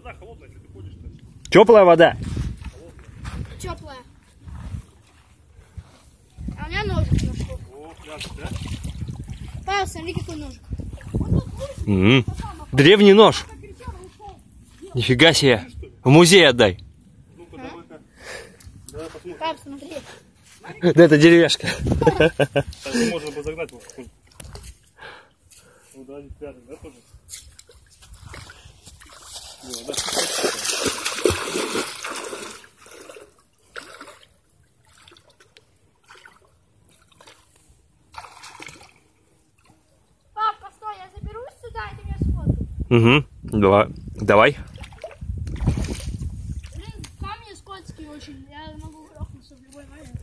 вода холодная, если ты ходишь, то... Теплая вода. Теплая. А у меня ножик нашел. О, пляж, да? Павел, смотри, какой ножик. М. Древний нож. Нифига себе. В музей отдай. Ну-ка, давай-ка. Давай посмотрим. Павел, смотри. Да это деревяшка. Так, можно бы загнать его. Ну, да, да, тоже? Угу, давай. Давай. Блин, камни скользкие очень, я могу грохнуться в любой момент.